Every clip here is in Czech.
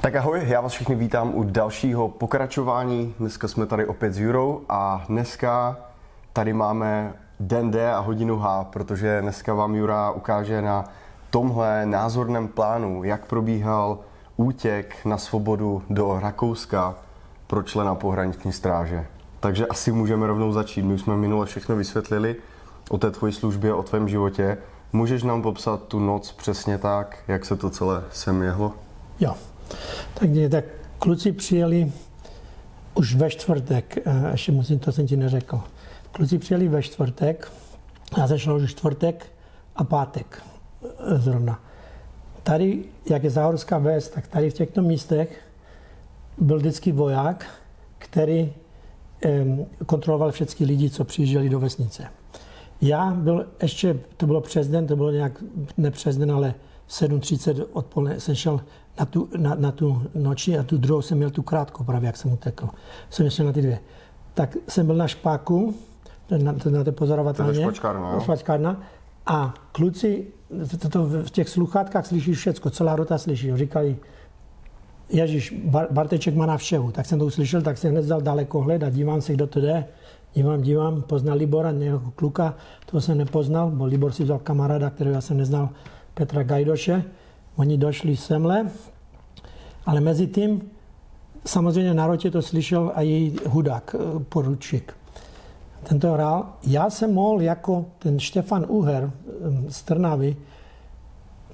Tak ahoj, já vás všechny vítám u dalšího pokračování. Dneska jsme tady opět s Jurou a dneska tady máme den D a hodinu H, protože dneska vám Jura ukáže na tomhle názorném plánu, jak probíhal útěk na svobodu do Rakouska pro člena pohraniční stráže. Takže asi můžeme rovnou začít. My jsme minule všechno vysvětlili o té tvoji službě, o tvém životě. Můžeš nám popsat tu noc přesně tak, jak se to celé sem jehlo? Jo. Tak, tak kluci přijeli už ve čtvrtek, eh, ještě musím, to jsem ti neřekl. Kluci přijeli ve čtvrtek, já začal už čtvrtek a pátek eh, zrovna. Tady, jak je Záhorská ves, tak tady v těchto místech byl vždycky voják, který kontroloval všechny lidi, co přijížděli do vesnice. Já byl ještě, to bylo přes den, to bylo nějak, ne přes den, ale 7.30 odpoledne jsem šel na tu, na, na tu noční a tu druhou jsem měl tu krátkou právě, jak jsem utekl. Jsem šel na ty dvě. Tak jsem byl na špáku, na, na té pozorovatelně. To špačkárna. A kluci, to, to, v těch sluchátkách slyšíš všecko, celá rota slyší. Říkali, Ježíš, Bar, Barteček má návštěvu. Tak jsem to uslyšel, tak jsem hned dal daleko hled a dívám se, kdo to jde. Dívám, dívám, poznal Libora, nějakého kluka, toho jsem nepoznal, bo Libor si vzal kamaráda, kterého já jsem neznal, Petra Gajdoše. Oni došli semle, ale mezi tím samozřejmě na rotě to slyšel a její hudák, eh, poručík. Tento hrál. Já jsem mohl jako ten Štefan Uher eh, z Trnavy,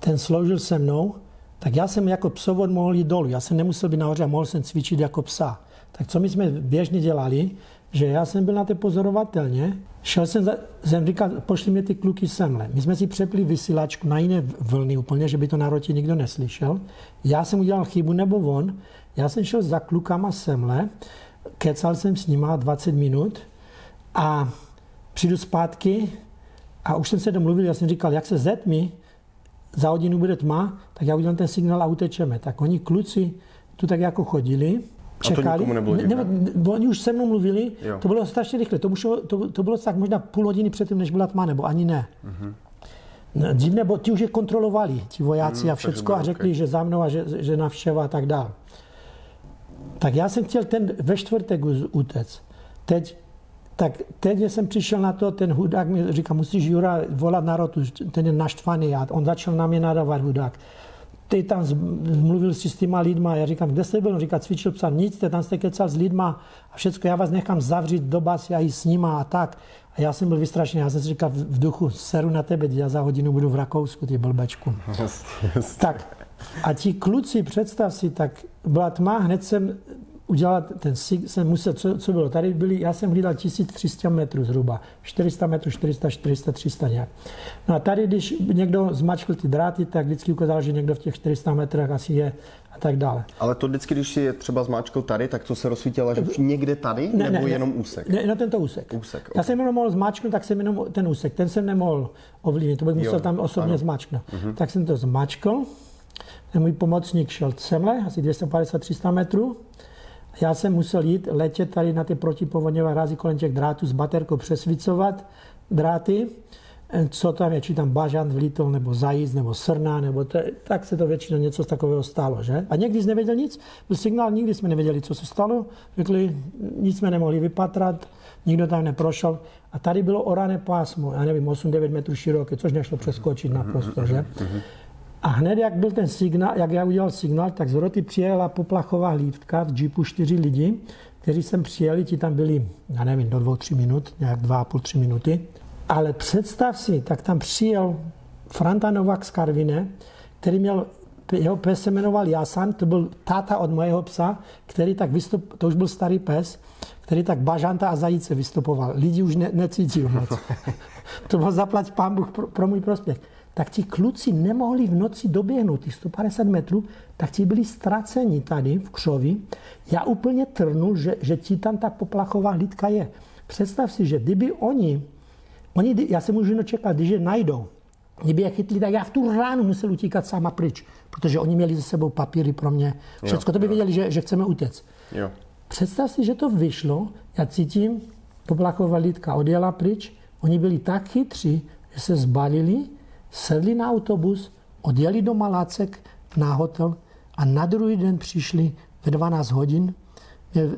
ten sloužil se mnou, tak já jsem jako psovod mohl jít dolů. Já jsem nemusel být nahoře a mohl jsem cvičit jako psa. Tak co my jsme běžně dělali, že já jsem byl na té pozorovatelně, šel jsem, za, jsem říkal, pošli mě ty kluky semle. My jsme si přepli vysílačku na jiné vlny úplně, že by to na rotě nikdo neslyšel. Já jsem udělal chybu, nebo on. Já jsem šel za klukama semle, kecal jsem s nima 20 minut a přijdu zpátky a už jsem se domluvil, já jsem říkal, jak se zetmi, za hodinu bude tma, tak já udělám ten signál a utečeme. Tak oni kluci tu tak jako chodili, čekali. A to nebylo ne, ne, oni už se mnou mluvili, jo. to bylo strašně rychle. To, mušlo, to, to bylo tak možná půl hodiny předtím, než byla tma, nebo ani ne. Mm-hmm. Divné, bo ti už je kontrolovali, ti vojáci mm, a všecko a řekli, okay. že za mnou a že, že navštěva a tak dále. Tak já jsem chtěl ten ve čtvrtek utec. Teď tak teď jsem přišel na to, ten hudák mi říká, musíš Jura volat na rotu, ten je naštvaný a on začal na mě nadávat hudák. Ty tam mluvil si s těma lidma, já říkám, kde jste byl? On říká, cvičil psa, nic, ty tam jste kecal s lidma a všechno, já vás nechám zavřít do basy a i s nima a tak. A já jsem byl vystrašený, já jsem si říkal v duchu, seru na tebe, já za hodinu budu v Rakousku, ty blbečku. Tak a ti kluci, představ si, tak byla tma, hned jsem udělat ten sig, jsem musel, co, co bylo, tady byli, já jsem hlídal 1300 metrů zhruba, 400 metrů, 400, 400, 300 nějak. No a tady, když někdo zmačkl ty dráty, tak vždycky ukázal, že někdo v těch 400 metrech asi je a tak dále. Ale to vždycky, když si je třeba zmáčkl tady, tak to se rozsvítilo, že někde tady, ne, nebo ne, jenom úsek? Ne, na tento úsek. úsek okay. Já jsem jenom mohl zmáčknout, tak jsem jenom ten úsek, ten jsem nemohl ovlivnit, to bych musel jo, tam osobně ano. zmáčknout. Uh-huh. Tak jsem to zmáčkl, ten můj pomocník šel semle, asi 250-300 metrů, já jsem musel jít, letět tady na ty protipovodňové rázy kolem těch drátů s baterkou přesvicovat dráty, co tam je, či tam bažant vlítl, nebo zajíc, nebo srna, nebo to, tak se to většinou něco z takového stalo, že? A někdy jsi nevěděl nic, byl signál, nikdy jsme nevěděli, co se stalo, řekli, nic jsme nemohli vypatrat, nikdo tam neprošel. A tady bylo orané pásmo, já nevím, 8-9 metrů široké, což nešlo přeskočit naprosto, že? A hned, jak byl ten signál, jak já udělal signál, tak z roty přijela poplachová hlívka v jeepu čtyři lidi, kteří sem přijeli, ti tam byli, já nevím, do dvou, tři minut, nějak dva a půl, tři minuty. Ale představ si, tak tam přijel Franta Novak z Karvine, který měl, jeho pes se jmenoval Jasan, to byl táta od mojeho psa, který tak vystup, to už byl starý pes, který tak bažanta a zajíce vystupoval. Lidi už ne, necítil moc. to byl zaplať pán Bůh pro, pro můj prospěch tak ti kluci nemohli v noci doběhnout těch 150 metrů, tak ti byli ztraceni tady v křovi. Já úplně trnu, že, že ti tam ta poplachová hlídka je. Představ si, že kdyby oni, oni já se můžu jenom čekat, když je najdou, kdyby je chytli, tak já v tu ránu musel utíkat sama pryč, protože oni měli ze sebou papíry pro mě. Všechno to by věděli, že, že chceme utěct. Jo. Představ si, že to vyšlo, já cítím, poplachová hlídka odjela pryč, oni byli tak chytří, že se zbalili, sedli na autobus, odjeli do Malácek na hotel a na druhý den přišli ve 12 hodin,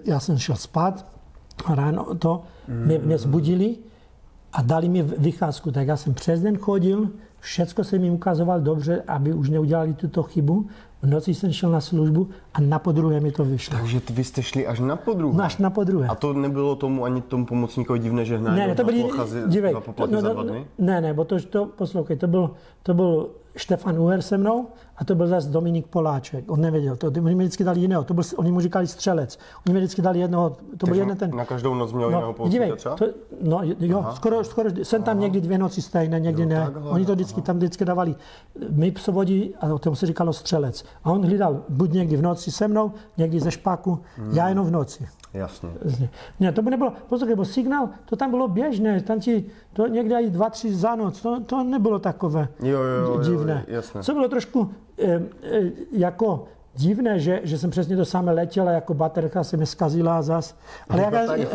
já jsem šel spát, ráno to, mě, mě zbudili a dali mi vycházku. Tak já jsem přes den chodil, všecko jsem jim ukazoval dobře, aby už neudělali tuto chybu. V noci jsem šel na službu a na podruhé mi to vyšlo. Takže vy jste šli až na podruhé? No, až na podruhé. A to nebylo tomu ani tomu pomocníkovi divné, že hned ne, ne, to byli, dívej, poplatky no, no, za dva dny? Ne, ne, bo to, to poslouchej, to byl, to byl Štefan Uher se mnou a to byl zase Dominik Poláček. On nevěděl, to, oni mi vždycky dali jiného, to byl, oni mu říkali střelec. Oni mi vždycky dali jednoho, to Takže byl jeden ten... Na každou noc měl no, jiného dívej? To, no jo, Aha. skoro, skoro, jsem tam Aha. někdy dvě noci stejné, někdy jo, ne. Takhle, oni to vždycky Aha. tam vždycky dávali. My psovodí, a tomu se říkalo střelec. A on hlídal buď někdy v noci se mnou, někdy ze špáku, hmm. já jenom v noci. Jasně. Ne, to by nebylo, poslouchej, bo signál, to tam bylo běžné, tam ti, to někdy i dva, tři za noc, to, to nebylo takové jo, jo, divné. Jo, jasně. Co bylo trošku e, e, jako divné, že, že jsem přesně to samé letěl a jako baterka se mi zkazila zas. Ale, jak,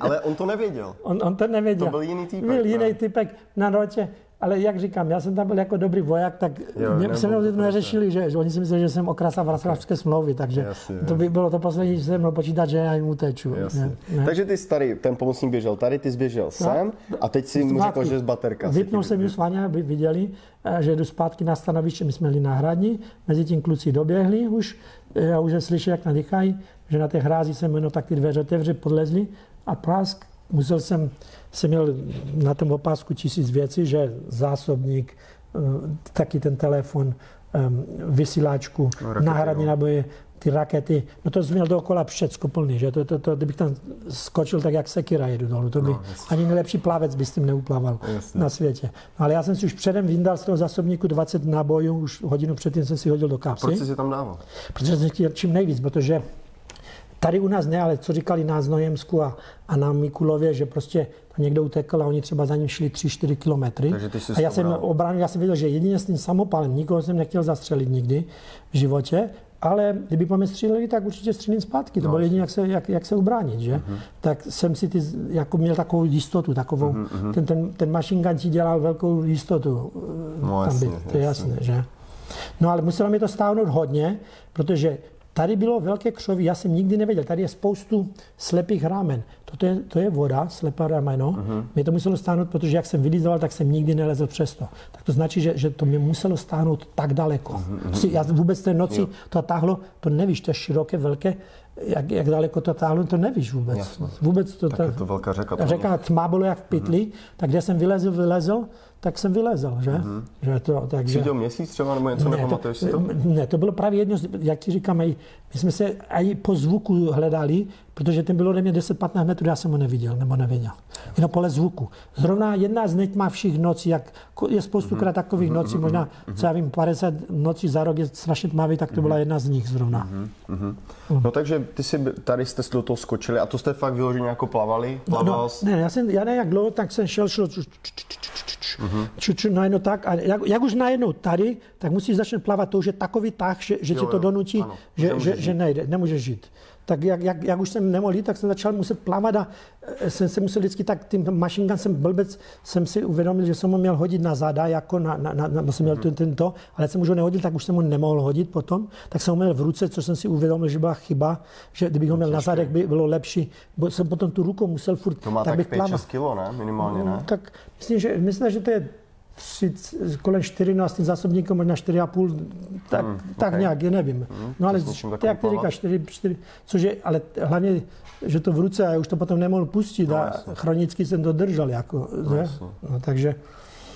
Ale on to nevěděl. On, on to nevěděl. To byl jiný typek. Byl jiný typek na notě ale jak říkám, já jsem tam byl jako dobrý voják, tak jo, mě, se mnou to neřešili, že, že oni si mysleli, že jsem okrasa vraclavské smlouvy, takže jasně, to by bylo to poslední, že jsem měl počítat, že já jim uteču. Ne, ne. Takže ty starý, ten pomocník běžel tady, ty zběžel no, sám a teď si mu řekl, že z baterka. Vypnul jsem ju s Vaně, aby viděli, eh, že jdu zpátky na stanoviště, my jsme byli na hradní, mezi tím kluci doběhli už, já už slyšel, jak nadýchají, že na té hrázi jsem jenom tak ty dveře otevře, podlezli a prask, musel jsem jsem měl na tom opásku tisíc věcí, že zásobník, eh, taky ten telefon, vysíláčku, no, náhradní naboje, ty rakety, no to jsem měl dookola všecko plný, že to, to, to, kdybych tam skočil tak, jak sekira jedu dolů, to by no, ani nejlepší plavec by s tím neuplaval jasně. na světě. No, ale já jsem si už předem vyndal z toho zásobníku 20 nábojů, už hodinu předtím jsem si hodil do kapsy. A proč jsi si tam dával? Protože jsem chtěl čím nejvíc, protože Tady u nás ne, ale co říkali na Znojemsku a, a na Mikulově, že prostě to někdo utekl a oni třeba za ním šli 3-4 kilometry. A já jsem obránil, já jsem věděl, že jedině s tím samopalem, nikoho jsem nechtěl zastřelit nikdy v životě, ale kdyby po mě stříleli, tak určitě střílím zpátky. To no, bylo jediné, jak se, jak, jak se ubránit, že? Uh-huh. Tak jsem si ty, jako měl takovou jistotu, takovou, uh-huh. ten, ten, ten machine gun ti dělal velkou jistotu. No, tam jasně, být, to je jasné, že? No ale muselo mi to stáhnout hodně, protože Tady bylo velké křoví, já jsem nikdy nevěděl, tady je spoustu slepých rámen. Toto je, to je voda, slepá rameno. Uh-huh. Mě to muselo stáhnout, protože jak jsem vylízoval, tak jsem nikdy nelezl přes to. Tak to značí, že, že to mě muselo stáhnout tak daleko. Uh-huh. Já vůbec té noci jo. to táhlo, to nevíš, to je široké, velké, jak, jak daleko to táhlo, to nevíš vůbec. Jasně. Vůbec to, tak to, je to velká řeka. Řeka tma bylo jak v pytli, uh-huh. tak kde jsem vylezl, vylezl, tak jsem vylezl, že? Uh-huh. že to, tak, že... měsíc třeba, nebo něco, ne, nepamatuješ si to? Ne, to bylo právě jedno, jak ti říkám, my jsme se i po zvuku hledali, protože ten bylo ode mě 10-15 metrů, já jsem ho neviděl, nebo nevěděl. Jenom pole zvuku. Zrovna jedna z nejtmavších nocí, jak je spoustukrát mhm. takových mhm. nocí, možná, mhm. co já vím, 50 nocí za rok je strašně tmavý, tak to byla jedna z nich zrovna. No takže ty si, tady jste do toho skočili a to jste fakt vyloženě jako plavali? Plaval no, no, ne, já, jsem, já ne jak dlouho, tak jsem šel, šel uh-huh. najednou tak, a jak, jak už najednou tady, tak musíš začít plavat, to už je takový tah, že, že jo, ti to donutí, ano, že, že, že nejde, nemůže žít tak jak, jak, jak už jsem nemohl jít, tak jsem začal muset plavat a e, jsem se musel vždycky tak tím mašinkan jsem blbec, jsem si uvědomil, že jsem ho měl hodit na záda, jako na, na, na, na jsem měl ten, tento, ale jsem už ho nehodil, tak už jsem ho nemohl hodit potom, tak jsem ho měl v ruce, což jsem si uvědomil, že byla chyba, že kdybych ho měl na zádech, by bylo lepší, bo jsem potom tu rukou musel furt, to má tak, tak 5-6 kilo, ne? Minimálně, ne? No, tak myslím, že, myslím, že to je tři, kolem 14 zásobníků, možná 4,5, tak, hmm, tak okay. nějak, je nevím. Hmm, no ale ty, jak ty říkáš, 4, 4, což je, ale hlavně, že to v ruce a já už to potom nemohl pustit no, a jasně. chronicky jsem to držel, jako, no, že? No, takže...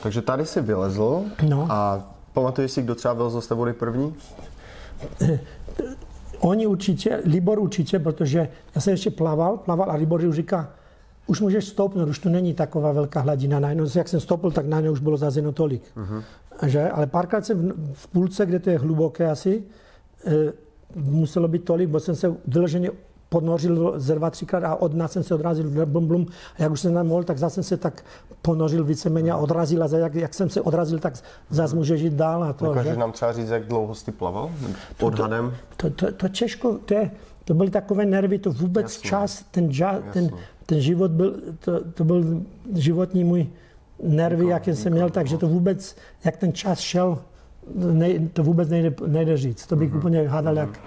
Takže tady si vylezl no. a pamatuješ si, kdo třeba vylezl z té vody první? Oni určitě, Libor určitě, protože já jsem ještě plaval, plaval a Libor už říká, už můžeš stoupnout, už tu není taková velká hladina. Najednou, jak jsem stoupil, tak najednou už bylo zase jenom tolik. Uh-huh. Že? Ale párkrát jsem v půlce, kde to je hluboké asi, e, muselo být tolik, bo jsem se vyloženě ponořil ze dva, třikrát a od nás jsem se odrazil blum, blum. A jak už jsem nemohl, tak zase jsem se tak ponořil víceméně a odrazil. A jak, jak jsem se odrazil, tak zase může žít dál. A to, Dokážeš nám třeba říct, jak dlouho jsi plaval? Odhadem? To, to, to, to, těžko, to, je, to byly takové nervy, to vůbec Jasně. čas, ten, ža, ten, ten život byl, to, to byl životní můj nervy, jaké jsem měl, takže to vůbec, jak ten čas šel, ne, to vůbec nejde, nejde říct. To bych mm-hmm. úplně hádal jak...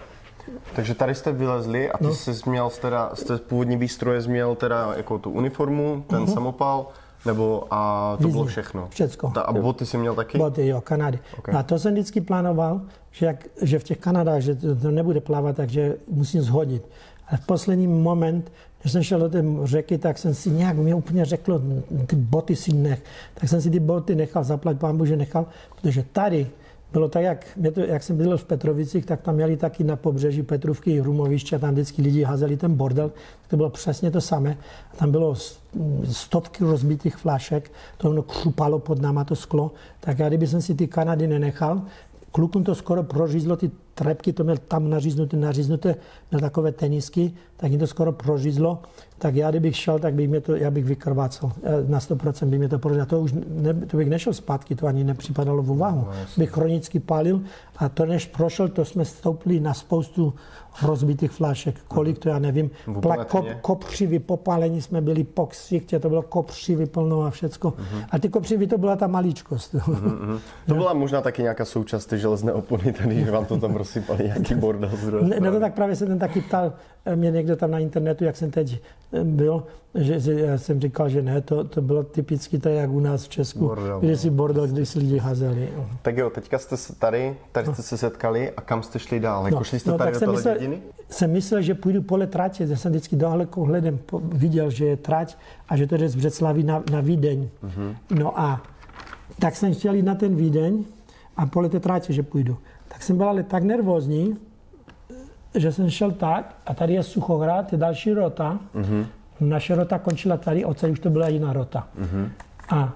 Takže tady jste vylezli a ty no. jsi měl teda, jste původní výstroje měl teda jako tu uniformu, ten mm-hmm. samopal, nebo a to Vizně. bylo všechno? Všecko. Ta, a boty jsi měl taky? Boty, jo, Kanady. Okay. No a to jsem vždycky plánoval, že, jak, že v těch Kanadách, že to, to nebude plavat, takže musím zhodit. Ale v poslední moment, když jsem šel do té řeky, tak jsem si nějak mě úplně řekl, ty boty si nech. Tak jsem si ty boty nechal, zaplať pán že nechal, protože tady bylo tak, jak, to, jak jsem byl v Petrovicích, tak tam měli taky na pobřeží Petrovky Rumoviště a tam vždycky lidi házeli ten bordel. To bylo přesně to samé. Tam bylo stovky rozbitých flašek, to ono křupalo pod náma to sklo. Tak já kdyby jsem si ty Kanady nenechal, klukům to skoro prořízlo, ty trepky to měl tam naříznuté, naříznuté, měl takové tenisky, tak jim to skoro prořízlo. Tak já, kdybych šel, tak bych mě to, já bych vykrvácel. Na 100% by mě to prořízlo. To už ne, to bych nešel zpátky, to ani nepřipadalo v úvahu. No, bych chronicky palil a to, než prošel, to jsme stoupili na spoustu rozbitých flášek. Kolik to já nevím. Plak, kop, kopřivy, popálení jsme byli po ksichtě, to bylo kopřivy plno a všecko. Uh-huh. A ty kopřivy to byla ta maličkost. Uh-huh. To byla možná taky nějaká součást té železné opony, tady, že vám to tam rozsypali nějaký bordel ne, ne, to tak právě se ten taky ptal eh, mě někdo tam na internetu, jak jsem teď eh, byl, že, já jsem říkal, že ne, to, to bylo typicky to, jak u nás v Česku, bordel, kde no. si bordel, kde si lidi házeli. Tak jo, teďka jste tady, tady jste se setkali a kam jste šli dál? Jako no, šli jste no, tady do toho myslel, dědiny? Jsem myslel, že půjdu pole tratě, já jsem vždycky dohledem viděl, že je trať a že to jde z Břeclaví na, na Vídeň. Mm-hmm. No a tak jsem chtěl jít na ten Vídeň a pole té trátě, že půjdu. Tak jsem byl ale tak nervózní, že jsem šel tak a tady je Suchohrad, je další rota. Mm-hmm. Naše rota končila tady, odsaď už to byla jiná rota. Mm-hmm. A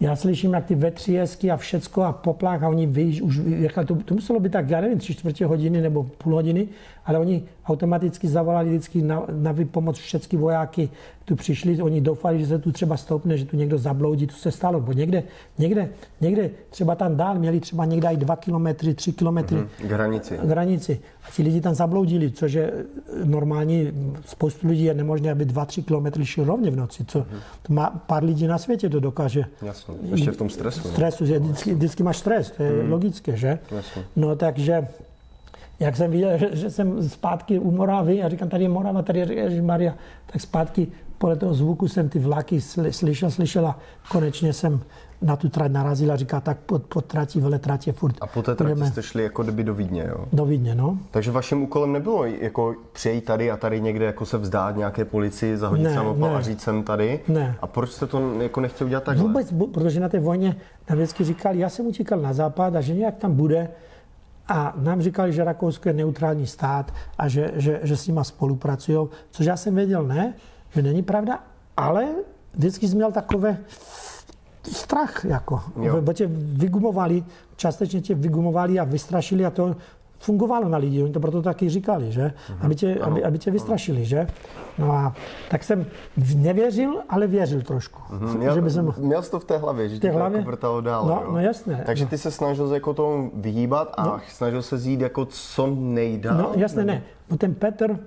já slyším, jak ty vetříjesky a všecko a poplach a oni ví, už, jak to, to muselo být tak, já nevím, tři čtvrtě hodiny nebo půl hodiny, ale oni automaticky zavolali vždycky na, na pomoc všechny vojáky, tu přišli, oni doufali, že se tu třeba stoupne, že tu někdo zabloudí, to se stalo, bo někde, někde, někde třeba tam dál měli třeba někde i dva kilometry, tři kilometry mm-hmm. hranici. hranici. A ti lidi tam zabloudili, což je normální, spoustu lidí je nemožné, aby dva, tři kilometry šli rovně v noci, co mm-hmm. to má pár lidí na světě to dokáže. Jasně, ještě v tom stresu. No. Stresu, že vždycky, vždycky máš stres, to je mm-hmm. logické, že? Jasně. No takže jak jsem viděl, že, že jsem zpátky u Moravy a říkám, tady je Morava, tady je Maria, tak zpátky podle toho zvuku jsem ty vlaky slyšel, slyšel a konečně jsem na tu trať narazil a říká, tak pod, pod tratí, vele tratě furt. A po té trati jste šli jako kdyby do Vídně, jo? Do Vídně, no. Takže vaším úkolem nebylo jako přejít tady a tady někde jako se vzdát nějaké policii, zahodit ne, samopal a říct jsem tady? Ne. A proč jste to jako nechtěl dělat takhle? Vůbec, protože na té vojně na vždycky říkali, já jsem utíkal na západ a že nějak tam bude, a nám říkali, že Rakousko je neutrální stát a že, že, že s nima spolupracují, což já jsem věděl, ne, že není pravda, ale vždycky jsem měl takové strach, jako, bo tě vygumovali, částečně tě vygumovali a vystrašili a to fungovalo na lidi, oni to proto taky říkali, že? Mhm. Aby tě, aby, aby tě vystrašili, že? No a tak jsem nevěřil, ale věřil trošku. Mm-hmm. Měl, že by jsem... měl jsi to v té hlavě, že tě hlavě? to jako vrtalo dál. No, jo? no jasné. Takže no. ty se snažil jako tomu vyhýbat a no. snažil se zjít jako co nejdál? No jasné, ne. No ten Petr,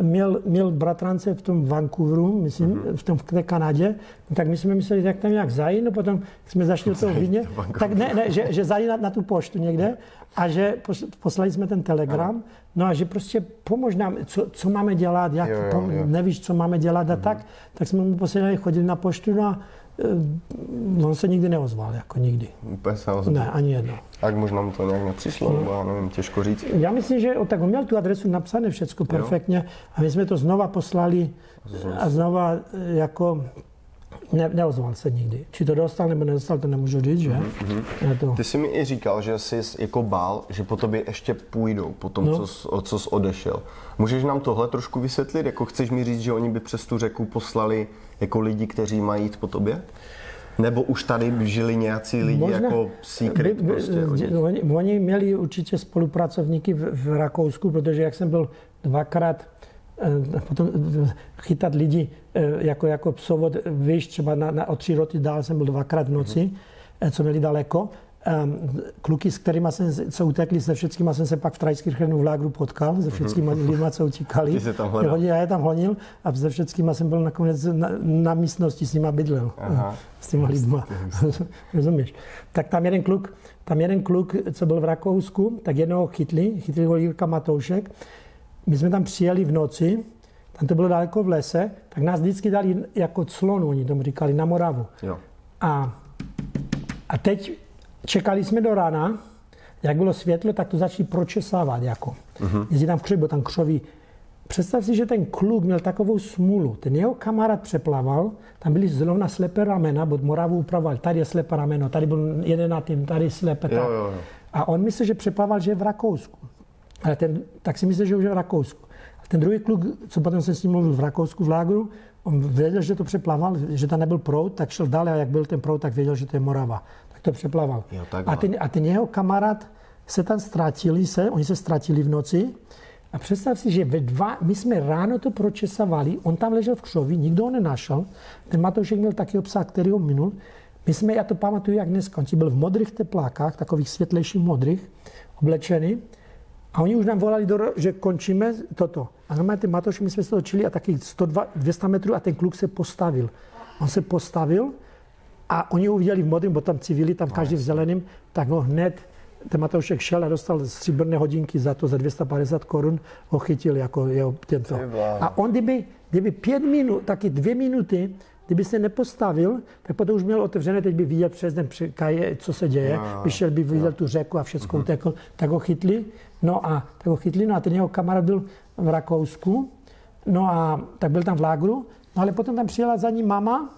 měl, měl bratrance v tom Vancouveru, myslím, mm-hmm. v, tom, v té Kanadě, tak my jsme mysleli, jak tam nějak zajít, no potom jsme zašli do toho Vídně, tak ne, ne, že, že zajít na, na tu poštu někde a že poslali jsme ten telegram, no a že prostě pomož nám, co, co máme dělat, jak, jo, jo, jo. nevíš, co máme dělat a mm-hmm. tak, tak jsme mu posílali, chodili na poštu, no a on se nikdy neozval, jako nikdy. Úplně se ozval. Ne, ani jedno. Tak možná mu to nějak nepřišlo, nebo já nevím, těžko říct. Já myslím, že tak on měl tu adresu napsané všechno perfektně a my jsme to znova poslali a znova eh, jako ne, neozval se nikdy. Či to dostal nebo nedostal, to nemůžu říct, že? Mm-hmm. To... Ty jsi mi i říkal, že jsi jako bál, že po tobě ještě půjdou, po tom, no. co, jsi, co jsi odešel. Můžeš nám tohle trošku vysvětlit? Jako chceš mi říct, že oni by přes tu řeku poslali jako lidi, kteří mají jít po tobě? Nebo už tady žili nějací lidi Možná, jako secret? By, by, prostě, oni. Oni, měli určitě spolupracovníky v, v Rakousku, protože jak jsem byl dvakrát eh, potom chytat lidi eh, jako, jako psovod, víš, třeba na, na, o tři roky dál jsem byl dvakrát v noci, mm-hmm. co měli daleko, um, kluky, s kterými jsem, co utekli, se všetkými jsem se pak v Trajskirchenu v lágru potkal, se všetkými mm-hmm. lidmi, co utíkali. Ty tam. Já je tam honil a se všetkými jsem byl nakonec na, na místnosti s nima bydlel. Aha. S těma lidma. Rozumíš? Tak tam jeden kluk, tam jeden kluk, co byl v Rakousku, tak jednoho chytli, chytli ho Jirka Matoušek. My jsme tam přijeli v noci, tam to bylo daleko v lese, tak nás vždycky dali jako clonu, oni tomu říkali, na Moravu. Jo. A, a teď čekali jsme do rána, jak bylo světlo, tak to začali pročesávat jako. Uh-huh. Jezdí tam křoví, byl tam křoví. Představ si, že ten kluk měl takovou smůlu. Ten jeho kamarád přeplaval, tam byly zrovna slepé ramena, bod Moravu upravoval. Tady je slepé rameno, tady byl jeden na tým, tady slepé. Jo, jo, jo. A on myslel, že přeplaval, že je v Rakousku. Ale ten, tak si myslel, že už je v Rakousku. A ten druhý kluk, co potom se s ním mluvil v Rakousku, v Lágru, on věděl, že to přeplaval, že tam nebyl proud, tak šel dále a jak byl ten proud, tak věděl, že to je Morava. To přeplaval. Jo, a, ten, a ten jeho kamarád se tam ztratili se, oni se ztratili v noci a představ si, že ve dva, my jsme ráno to pročesávali, on tam ležel v křovi, nikdo ho nenašel, ten Matoušek měl taky obsah, který ho minul. My jsme, já to pamatuju, jak dnes, on byl v modrých teplákách, takových světlejších modrých, oblečený, a oni už nám volali, do, že končíme toto. A normálně ty Matoši, my jsme se točili a taky 102, 200 metrů a ten kluk se postavil. On se postavil a oni ho uviděli v modrém, bo tam civili, tam každý v zeleném, tak ho hned ten Matoušek šel a dostal stříbrné hodinky za to, za 250 korun ho chytil jako jeho tento. A on kdyby, kdyby pět minut, taky dvě minuty, kdyby se nepostavil, tak potom už měl otevřené, teď by viděl přes den, co se děje, vyšel by viděl tu řeku a všechno uh-huh. utekl, tak ho chytli, no a tak ho chytli, no a ten jeho kamarád byl v Rakousku, no a tak byl tam v lágru, no ale potom tam přijela za ním mama,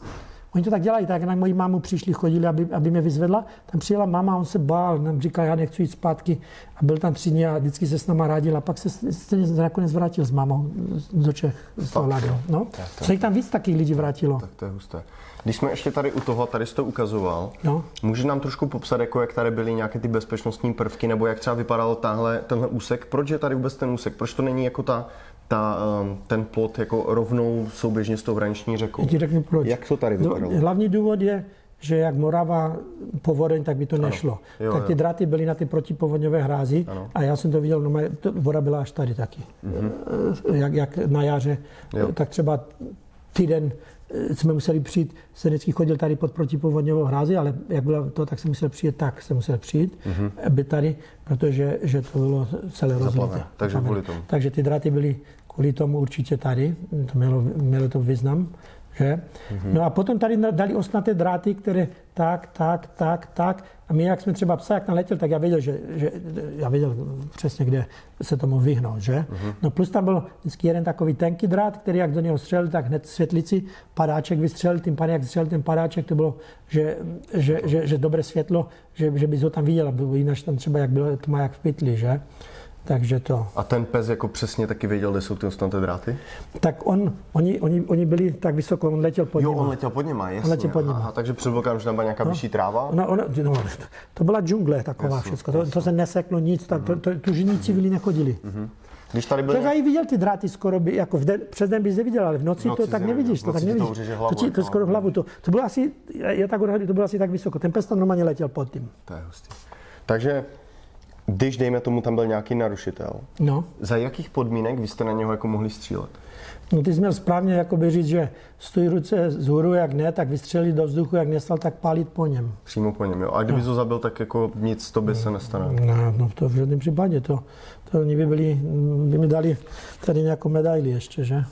Oni to tak dělají, tak na moji mámu přišli, chodili, aby, aby mě vyzvedla. Tam přijela mama, on se bál, nám říkal, já nechci jít zpátky. A byl tam tři dny a vždycky se s náma rádil. A pak se, se nakonec vrátil s mámou do Čech, z toho No? Co jich tam víc takých lidí vrátilo? Tak to je husté. Když jsme ještě tady u toho, tady jsi to ukazoval, no. můžeš nám trošku popsat, jako jak tady byly nějaké ty bezpečnostní prvky, nebo jak třeba vypadal tahle, tenhle úsek? Proč je tady vůbec ten úsek? Proč to není jako ta ta, um, ten plot jako rovnou souběžně s tou hraniční řekou. Já ti řeknu proč. Jak to tady vypadalo? Hlavní důvod je, že jak Morava povodeň, tak by to nešlo. Jo, tak ty jo. dráty byly na ty protipovodňové hrázy ano. a já jsem to viděl, no, to, voda byla až tady taky. Mm-hmm. Jak, jak na jaře, jo. tak třeba týden eh, jsme museli přijít, se vždycky chodil tady pod protipovodňovou hrázi, ale jak bylo to, tak jsem musel přijít tak, jsem musel přijít, mm-hmm. být tady, protože že to bylo celé rozlité. Takže, takže ty dráty byly kvůli tomu určitě tady, to mělo, mělo to význam. Že? Mm-hmm. No a potom tady dali osnaté dráty, které tak, tak, tak, tak. A my, jak jsme třeba psa, jak naletěl, tak já věděl, že, že já věděl přesně, kde se tomu vyhnout, že? Mm-hmm. No plus tam byl vždycky jeden takový tenký drát, který jak do něho střelil, tak hned světlici, padáček vystřelil, tím pádem, jak střelil ten padáček, to bylo, že, že, že, že dobré světlo, že, že bys ho tam viděl, jinak tam třeba jak bylo tma jak v pytli, že? Takže to. A ten pes jako přesně taky věděl, kde jsou ty ostnaté dráty? Tak on, oni, oni, oni byli tak vysoko, on letěl pod Jo, nima. on letěl pod nima, jasně. On letěl pod nima. Aha, takže předpokládám, že tam byla nějaká no. vyšší tráva? No, ono, no, to byla džungle taková jasně, všechno. To, to, se neseklo nic, ta, to, to, tu žiní civili nechodili. Uh-huh. Když tady byl... Tak viděl ty dráty skoro, by, jako v den, přes den bys je viděl, ale v noci, v noci to tak nevidíš, to tak nevidíš. To, hlavu, to, ti, to skoro hlavu. To, to bylo asi, já tak odhadím, to bylo asi tak vysoko. Ten pes tam normálně letěl pod tím. To je hustý. Takže když, dejme tomu, tam byl nějaký narušitel, no. za jakých podmínek vy jste na něho jako mohli střílet? No ty jsi měl správně jakoby říct, že stojí ruce z hůru, jak ne, tak vystřelit do vzduchu, jak nestal, tak pálit po něm. Přímo po něm, jo. A kdyby no. to zabil, tak jako nic to by se nestane. No, no to v žádném případě. To, to oni by, byli, by mi dali tady nějakou medaili ještě, že?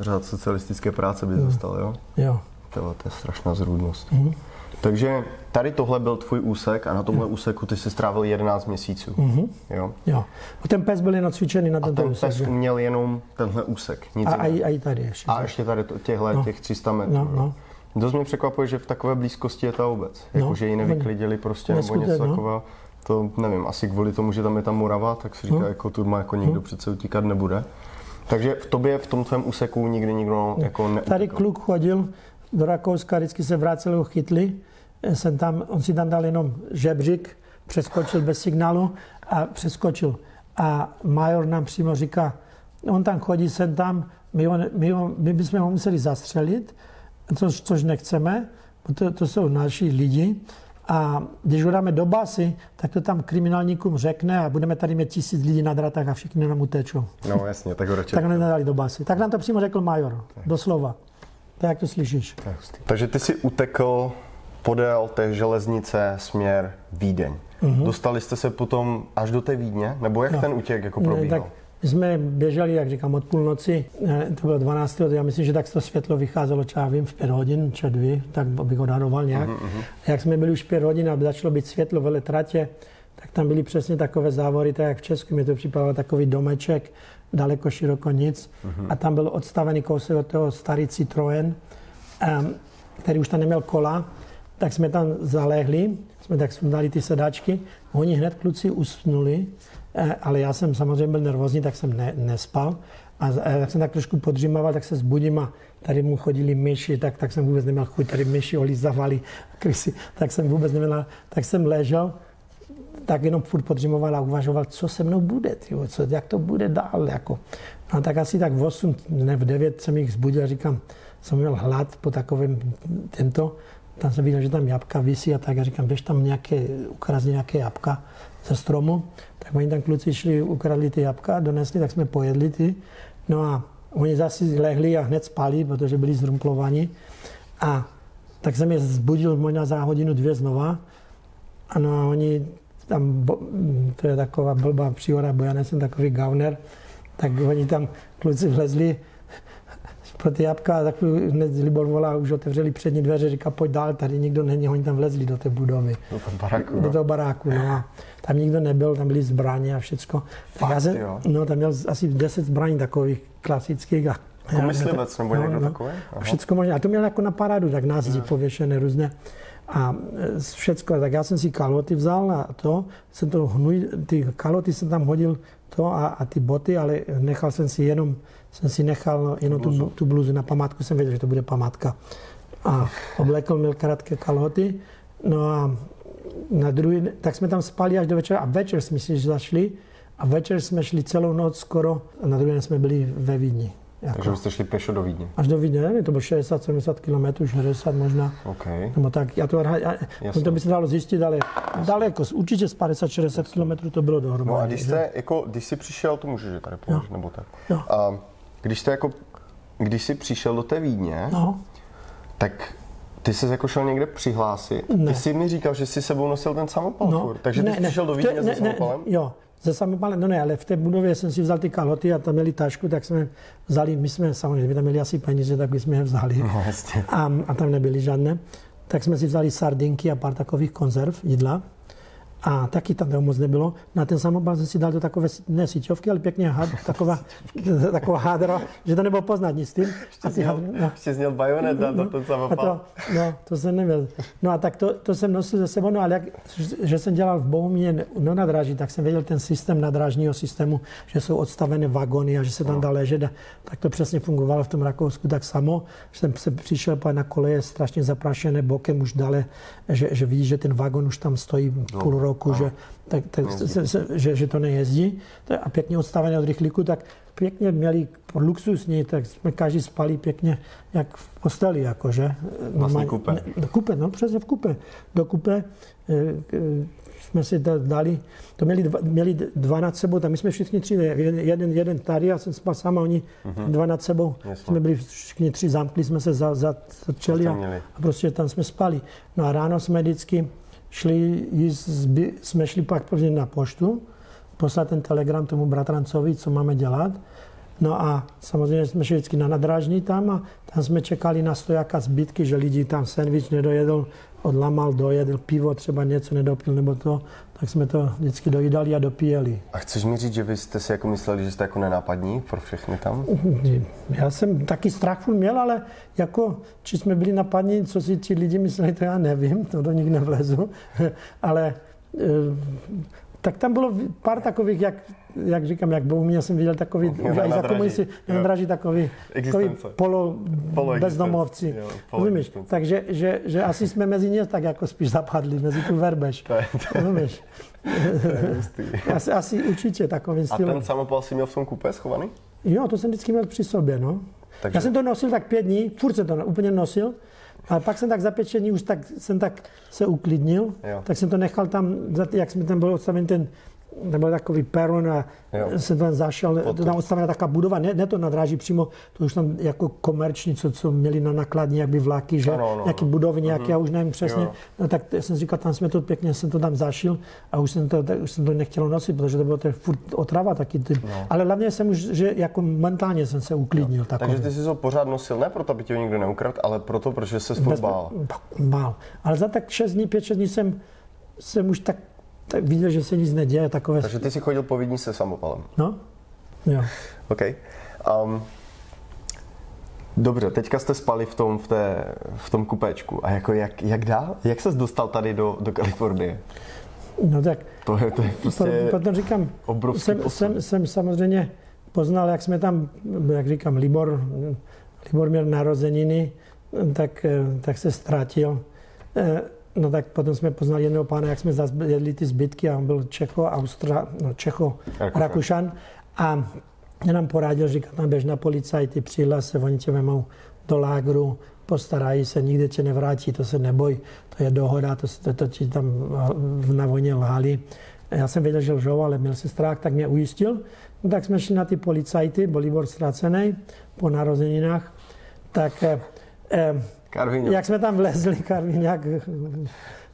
Řád socialistické práce by no. dostal, jo? Jo. To, to je strašná zrůdnost. Mm-hmm. Takže tady tohle byl tvůj úsek a na tomhle jo. úseku ty jsi strávil 11 měsíců. Mm-hmm. Jo? jo. A ten pes byl jenom cvičený na tento úsek. A ten pes že? měl jenom tenhle úsek. Nic a, a, i tady ještě. A ještě tady to, těhle, no. těch 300 metrů. No, no. Dost mě překvapuje, že v takové blízkosti je ta obec. No, jako, že ji nevyklidili prostě nebo něco no. takového. To nevím, asi kvůli tomu, že tam je ta Morava, tak si říká, no. jako tu má jako nikdo no. přece utíkat nebude. Takže v tobě, v tom tvém úseku nikdy nikdo no. jako neutíkal. Tady kluk chodil do Rakouska, vždycky se vracel, ho chytli jsem tam, on si tam dal jenom žebřík, přeskočil bez signálu a přeskočil. A major nám přímo říká, on tam chodí sem tam, my, on, my, ho, my bychom ho museli zastřelit, což, což nechceme, to, to jsou naši lidi. A když ho dáme do basy, tak to tam kriminálníkům řekne a budeme tady mít tisíc lidí na dratách a všichni nám utečou. No jasně, tak ho radši. Tak nedali do basy. Tak nám to přímo řekl major, doslova. Tak jak to slyšíš. Takže ty si utekl podél té železnice směr Vídeň. Mm-hmm. Dostali jste se potom až do té Vídně? Nebo jak no. ten útěk jako probíhal? Tak jsme běželi, jak říkám, od půlnoci, eh, to bylo 12. Já myslím, že tak to světlo vycházelo, třeba vím, v 5 hodin, či dvě, tak bych odhadoval nějak. Mm-hmm. Jak jsme byli už 5 hodin a začalo být světlo vele tratě, tak tam byly přesně takové závory, tak jak v Česku mi to připadalo takový domeček, daleko široko nic. Mm-hmm. A tam byl odstavený kousek od toho starý Citroen, um, který už tam neměl kola, tak jsme tam zalehli, jsme tak sundali ty sedáčky, oni hned kluci usnuli, eh, ale já jsem samozřejmě byl nervózní, tak jsem ne, nespal. A jak jsem tak trošku podřímával, tak se zbudím a tady mu chodili myši, tak, tak jsem vůbec neměl chuť, tady myši olizavali krysy, tak jsem vůbec neměl, tak jsem ležel, tak jenom furt podřímoval a uvažoval, co se mnou bude, tyjo, co, jak to bude dál. Jako. No tak asi tak v 8, ne v 9 jsem jich zbudil a říkám, jsem měl hlad po takovém tento, tam jsem viděl, že tam jabka visí a tak a říkám, běž tam nějaké, ukradni nějaké jabka ze stromu. Tak oni tam kluci šli, ukradli ty jabka, donesli, tak jsme pojedli ty. No a oni zase lehli a hned spali, protože byli zrumplovaní. A tak jsem je zbudil možná za hodinu, dvě znova. A no a oni tam, to je taková blbá příhoda, bo já nejsem takový gauner, tak oni tam kluci vlezli pro ty jabka a tak hned Libor volá, už otevřeli přední dveře, říká, pojď dál, tady nikdo není, oni tam vlezli do té budovy. Do toho baráku, Do toho baráku, no. A tam nikdo nebyl, tam byly zbraně a všecko. Fakt, já jsem, jo? no, tam měl asi 10 zbraní takových klasických. A, jako myslivec nebo někdo no, takový? Všechno možné. A to měl jako na parádu, tak nás no. pověšené různé. A e, všecko, tak já jsem si kaloty vzal a to, jsem to hnuj, ty kaloty jsem tam hodil to a, a ty boty, ale nechal jsem si jenom jsem si nechal jenom tu, tu bluzu na památku, jsem věděl, že to bude památka. A oblekl měl krátké kalhoty, no a na druhý, tak jsme tam spali až do večera a večer jsme si zašli a večer jsme šli celou noc skoro a na druhý den jsme byli ve Vídni. Jako. Takže jste šli pešo do Vídně? Až do Vídně, nevím, to bylo 60-70 km, 60 možná. Okay. Nebo tak, já to, já, to by se dalo zjistit, ale Jasně. daleko, určitě z 50-60 km to bylo dohromady. No a když, jste, jako, když jsi přišel, to můžeš tady položit, nebo tak. Jo. A když jste jako, když jsi přišel do té Vídně, no. tak ty jsi jako šel někde přihlásit. Ne. Ty jsi mi říkal, že jsi sebou nosil ten samopal no. furt. Takže ne, ty jsi přišel do Vídně ne, se samopalem? Ne, jo, se samopalem, no ne, ale v té budově jsem si vzal ty kalhoty a tam měli tašku, tak jsme vzali, my jsme samozřejmě, my tam měli asi peníze, tak jsme je vzali. No, a, a, tam nebyly žádné. Tak jsme si vzali sardinky a pár takových konzerv, jídla. A taky tam moc nebylo. Na ten samopal jsem si dal do takové, ne síťovky, ale pěkně had, taková, taková hádra, že to nebylo poznat nic tím. Ještě, zněl, had, no. ještě bajonet na no, ten samopal. To, no, to jsem neměl. No a tak to, to jsem nosil ze sebou, no ale jak, že jsem dělal v Bohumíně no nadráží, tak jsem věděl ten systém nadrážního systému, že jsou odstavené vagony a že se tam no. dá ležet. Tak to přesně fungovalo v tom Rakousku tak samo, že jsem se přišel na koleje strašně zaprašené bokem už dále, že, že vidíš, že ten vagon už tam stojí no. půl roku roku, že, tak, tak, se, se, že, že to nejezdí. A pěkně odstavené od rychlíku, tak pěkně měli luxusní, tak jsme každý spali pěkně jak v posteli, jakože. Vlastně kupe. Ne, kupe, no přesně v kupe. Do kupe e, jsme si dali, to měli dva, měli dva nad sebou, tam my jsme všichni tři, jeden, jeden tady, já jsem spal sám a oni mm-hmm. dva nad sebou. Jasně. Jsme byli všichni tři, zamkli jsme se za, za, za a, a prostě tam jsme spali. No a ráno jsme vždycky šli, jsme šli pak prvně na poštu, poslat ten telegram tomu bratrancovi, co máme dělat. No a samozřejmě jsme šli vždycky na nadrážní tam a tam jsme čekali na stojaka zbytky, že lidi tam sandwich nedojedl, odlamal, dojedl pivo, třeba něco nedopil nebo to, tak jsme to vždycky dojídali a dopíjeli. A chceš mi říct, že vy jste si jako mysleli, že jste jako nenápadní pro všechny tam? Já jsem taky strach měl, ale jako, či jsme byli napadní, co si ti lidi mysleli, to já nevím, to do nich nevlezu, ale eh, tak tam bylo pár takových, jak, jak říkám, jak Bohumě jsem viděl takový, už i za komunisty, draží takový, takový polo, polo bezdomovci. Rozumíš? Takže že, že, asi jsme mezi ně tak jako spíš zapadli, mezi tu verbež. Rozumíš? asi, asi určitě takovým stylem. A ten samopal si měl v tom kupe schovaný? Jo, to jsem vždycky měl při sobě, no. Takže... Já jsem to nosil tak pět dní, furt jsem to úplně nosil. Ale pak jsem tak za pět dní už tak, jsem tak se uklidnil, jo. tak jsem to nechal tam, jak jsme tam byl odstaven ten nebo takový peron a jo. jsem tam zašel, to tam odstavená taková budova, ne, ne to nadráží přímo, to už tam jako komerční, co, co měli na nakladní, jak by vlaky, že, no, no, no. nějaký budovy nějaké, uh-huh. já už nevím přesně, jo. no tak jsem říkal, tam jsme to pěkně, jsem to tam zašil a už jsem to, už jsem to nechtěl nosit, protože to bylo to furt otrava taky, ty, no. ale hlavně jsem už, že jako mentálně jsem se uklidnil. Takže ty jsi to pořád nosil, ne proto, aby tě nikdo neukradl, ale proto, protože se furt bál. Bál. Ale za tak 6 dní, 5-6 dní jsem, jsem už tak tak viděl, že se nic neděje. Takové... Takže ty jsi chodil po Vídni se samopalem? No, jo. OK. Um, dobře, teďka jste spali v tom, v té, v tom kupéčku. A jako jak, jak dál? Jak ses dostal tady do, do Kalifornie? No tak, to je, to je prostě potom říkám, obrovský jsem, jsem, jsem, samozřejmě poznal, jak jsme tam, jak říkám, Libor, Libor měl narozeniny, tak, tak se ztratil. No tak potom jsme poznali jednoho pána, jak jsme jedli ty zbytky a on byl Čecho, Austra, no Čecho, Rakušan. A mě nám poradil, říká tam běž na policajty, přihlas se, oni tě vemou do lágru, postarají se, nikde tě nevrátí, to se neboj, to je dohoda, to, to, to ti tam na vojně lhali. Já jsem věděl, že lžou, ale měl si strach, tak mě ujistil. No, tak jsme šli na ty policajty, Bolíbor ztracený po narozeninách. Tak eh, eh, Karviňák. Jak jsme tam vlezli, Karviňák,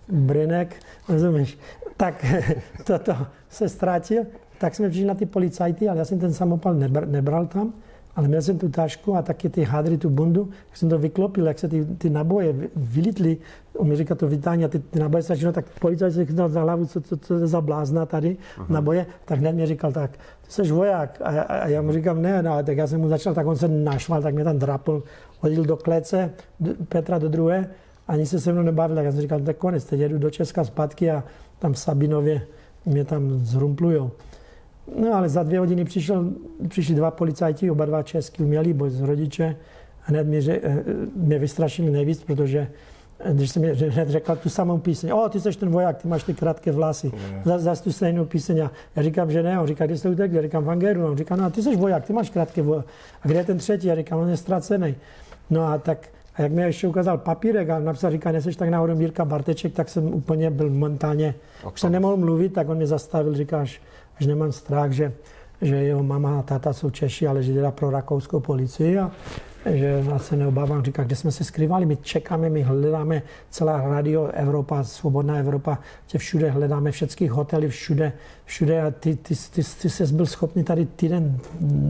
Brinek, rozumíš, tak toto se ztratil, tak jsme přišli na ty policajty, ale já jsem ten samopal nebral, nebral tam, ale měl jsem tu tašku a taky ty hadry, tu bundu, jak jsem to vyklopil, jak se ty, ty naboje vylitly, on mi říká to vytání a ty, ty naboje se začnou, tak policajt se chytal za hlavu, co, co, co je za blázna tady, uh-huh. naboje, tak hned mi říkal tak, ty jsi voják. A, a, já mu říkám, ne, no, tak já jsem mu začal, tak on se našval, tak mě tam drapl, hodil do klece, Petra do druhé, ani se se mnou nebavil, tak já jsem říkal, to je konec, teď jedu do Česka zpátky a tam v Sabinově mě tam zrumplujou. No ale za dvě hodiny přišel, přišli dva policajti, oba dva český umělí, boj z rodiče. Hned mě, eh, mě vystrašili nejvíc, protože eh, když jsem hned řekl tu samou píseň, o, ty jsi ten voják, ty máš ty krátké vlasy, za, za tu stejnou píseň. A já říkám, že ne, on říká, kde jste utekli, já říkám v Angeru, on říká, no ty jsi voják, ty máš krátké vlasy. A kde je ten třetí, já říkám, on je ztracený. No a tak, a jak mi ještě ukázal papírek a napsal, říká, neseš tak náhodou Mírka Barteček, tak jsem úplně byl mentálně, už jsem nemohl mluvit, tak on mě zastavil, říkáš, až nemám strach, že, že jeho mama a táta jsou Češi, ale že teda pro rakouskou policii a že já se neobávám, říká, kde jsme se skrývali, my čekáme, my hledáme celá radio Evropa, svobodná Evropa, tě všude hledáme, všechny hotely, všude, všude a ty, ty, ty, ty jsi byl schopný tady týden,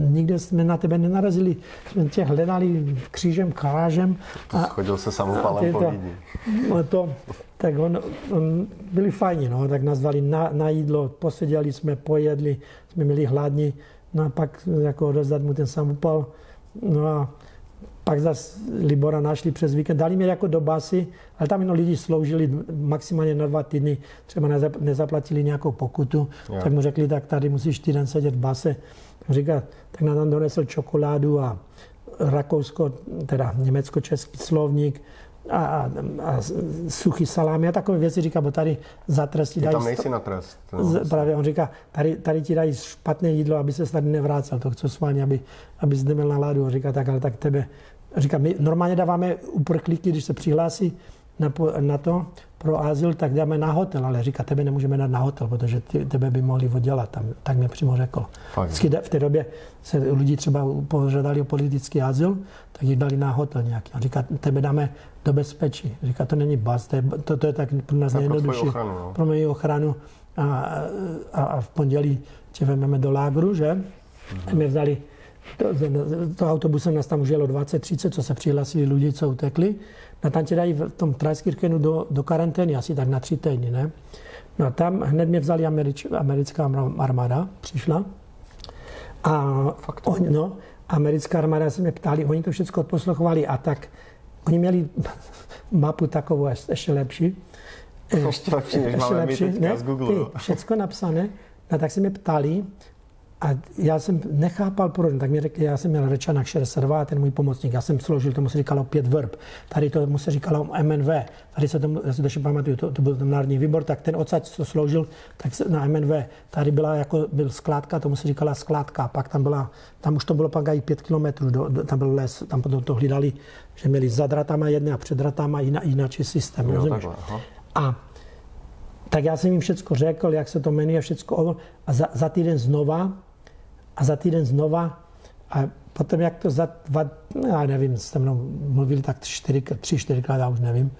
nikde jsme na tebe nenarazili, jsme tě hledali křížem, karážem. A, Chodil se samopalem po to, to, tak on, on, byli fajní, no, tak nás dali na, na jídlo, poseděli jsme, pojedli, jsme měli hladní, no a pak jako rozdat mu ten samopal, no a pak zase Libora našli přes víkend, dali mi jako do basy, ale tam jenom lidi sloužili maximálně na dva týdny, třeba nezaplatili nějakou pokutu, jo. tak mu řekli, tak tady musíš týden sedět v base. Tak říká, tak nám tam donesl čokoládu a Rakousko, teda německo-český slovník, a, a, a suchý salámy a takové věci, říká, bo tady za trest ti dají... Tam nejsi na trest. Z, právě on říká, tady, tady ti dají špatné jídlo, aby se tady nevrácel, to chci sválně, aby, aby zde měl náladu. On říká, tak ale tak tebe, říká, my normálně dáváme uprchlíky, když se přihlásí na, na to pro azyl, tak dáme na hotel, ale říká, tebe nemůžeme dát na hotel, protože ty, tebe by mohli oddělat, tam, tak mě přímo řekl. Vždycky v té době se lidi třeba požádali o politický azyl, tak jich dali na hotel nějaký. A říká, tebe dáme do bezpečí. Říká, to není baz, to je, to, to je tak pro nás nejjednodušší. Pro, no. pro moji ochranu. A, a, a, v pondělí tě vezmeme do lágru, že? Mm-hmm. Mě vzali to, to autobusem nás tam už jelo 20-30, co se přihlásili lidi, co utekli. Na tam tě dají v tom Trajskirchenu do, do karantény, asi tak na tři týdny, ne? No a tam hned mě vzali Američ, americká armáda, přišla. A Fakt. oni, no, americká armáda se mě ptali, oni to všechno odposlouchovali a tak oni měli mapu takovou ještě lepší. Ještě lepší, než ještě máme lepší, ne? z Google. Ty, všecko napsané. No tak se mě ptali, a já jsem nechápal, proč, tak mi řekli, já jsem měl Rečanak 62, ten můj pomocník, já jsem složil, tomu se říkalo pět verb, tady to mu se říkalo MNV, tady se tomu, já si to ještě pamatuju, to, to byl ten národní výbor, tak ten odsaď, co sloužil, tak se, na MNV, tady byla jako, byl skládka, tomu se říkala skládka, pak tam byla, tam už to bylo pak i pět kilometrů, do, do, tam byl les, tam potom to hlídali, že měli za dratama jedné a před dratama jiná, jináčí systém, jo, rozumíš? Takhle, a tak já jsem jim všechno řekl, jak se to jmenuje, všechno a za, za týden znova a za týden znova a potom jak to za dva, no já nevím, se mnou mluvili tak čtyři, tři, čtyřikrát, já už nevím,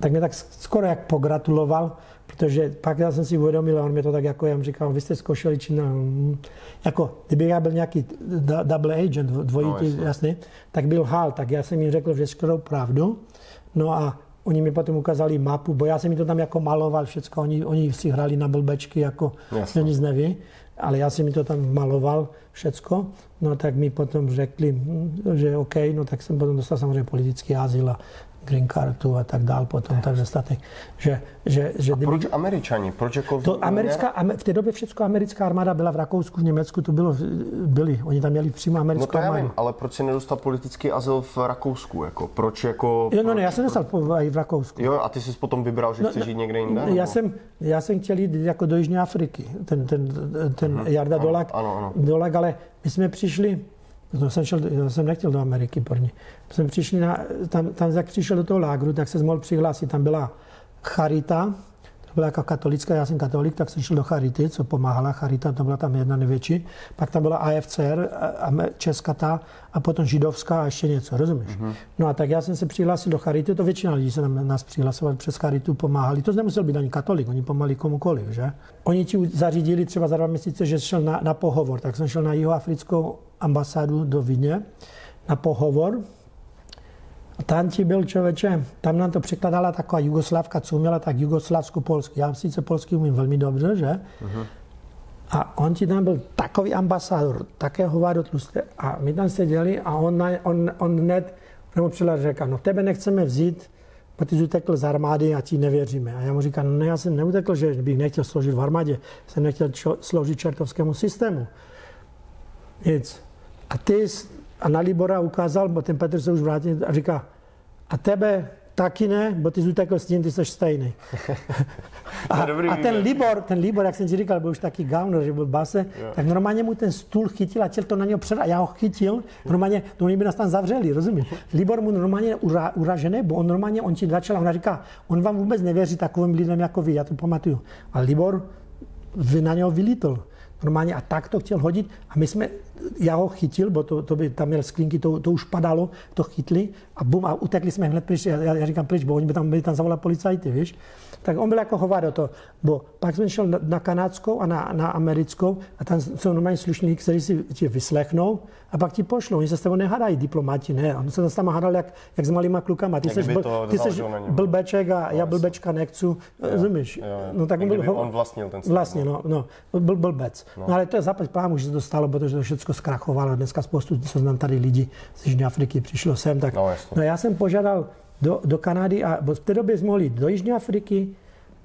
tak mě tak skoro jak pogratuloval, protože pak já jsem si uvědomil, on mě to tak jako, já mu říkal, vy jste zkoušeli či no, jako, kdyby já byl nějaký double agent, dvojitý, no, jasný, tak byl hal, tak já jsem jim řekl, že skoro pravdu, no a Oni mi potom ukázali mapu, bo já jsem mi to tam jako maloval všechno, oni, oni si hráli na blbečky, jako nic neví ale já jsem mi to tam maloval všecko, no tak mi potom řekli, hm, že OK, no tak jsem potom dostal samozřejmě politický azyl a green cardu a tak dál, potom ten dostatek. Že, že, že a proč Američani? Proč jako to americká, v té době všechno americká armáda byla v Rakousku, v Německu, to bylo, byli, oni tam měli přímo americkou no to já armádu. Vím, ale proč si nedostal politický azyl v Rakousku? Jako, proč jako... Jo, no ne, já jsem dostal i v Rakousku. Jo, a ty jsi potom vybral, že no, chceš no, jít někde jinde? Já nebo? jsem, já jsem chtěl jít jako do Jižní Afriky, ten, ten, ten hmm. Jarda ano, Dolak, ano, ano. Dolak, ale my jsme přišli, to jsem, šel, jsem nechtěl do Ameriky první. Jsme přišli na, tam, tam, jak přišel do toho lágru, tak se mohl přihlásit. Tam byla Charita, to byla jako katolická, já jsem katolik, tak jsem šel do Charity, co pomáhala Charita, to byla tam jedna největší. Pak tam byla AFCR, česká ta, a potom židovská a ještě něco, rozumíš? Mm-hmm. No a tak já jsem se přihlásil do Charity, to většina lidí se nám, nás přihlasoval přes Charitu, pomáhali. To nemusel být ani katolik, oni pomáhali komukoliv, že? Oni ti zařídili třeba za dva měsíce, že šel na, na pohovor, tak jsem šel na jihoafrickou ambasádu do Vídně na pohovor. A tam ti byl člověče, tam nám to překladala taková Jugoslavka, co uměla tak jugoslavsko-polsky. Já sice polsky umím velmi dobře, že? Uh-huh. A on ti tam byl takový ambasádor, také hovado tlusté. A my tam seděli a on, on, on hned nebo přijel řekl, no tebe nechceme vzít, protože jsi utekl z armády a ti nevěříme. A já mu říkám, no ne, já jsem neutekl, že bych nechtěl sloužit v armádě, jsem nechtěl čo, sloužit čertovskému systému. Nic. A ty a na Libora ukázal, bo ten Petr se už vrátil a říká, a tebe taky ne, bo ty jsi utekl s tím, ty jsi stejný. a, a ten Libor, ten Libor, jak jsem ti říkal, byl už taky gauner, že byl base, yeah. tak normálně mu ten stůl chytil a chtěl to na něho před a já ho chytil, normálně, to oni by nás tam zavřeli, rozumíš? Libor mu normálně ura, uražený, bo on normálně, on ti začal, on říká, on vám vůbec nevěří takovým lidem jako vy, já to pamatuju. A Libor vy na něho vylítl normálně a tak to chtěl hodit a my jsme, já ho chytil, bo to, to by tam měl sklinky, to, to už padalo, to chytli a bum a utekli jsme hned pryč, já, já říkám pryč, bo oni by tam byli tam zavolali policajty, víš. Tak on byl jako hovado to, bo pak jsme šel na, na kanadskou a na, na americkou a tam jsou normálně slušní, kteří si tě vyslechnou a pak ti pošlou. Oni se s tebou nehádají, diplomati, ne. On se s tam hádal jak, jak s malýma klukama. Ty jsi, ty jsi blbeček a já blbečka nechci, rozumíš? No tak on, byl, on vlastnil ten stát. Vlastně, no, no, byl blbec. No. no ale to je zapať plámu, že se to stalo, protože to všechno zkrachovalo. Dneska spoustu, co znám tady lidi z Jižní Afriky, přišlo sem. Tak, no, no já jsem požádal do, do Kanady a v té době jsme mohli do Jižní Afriky,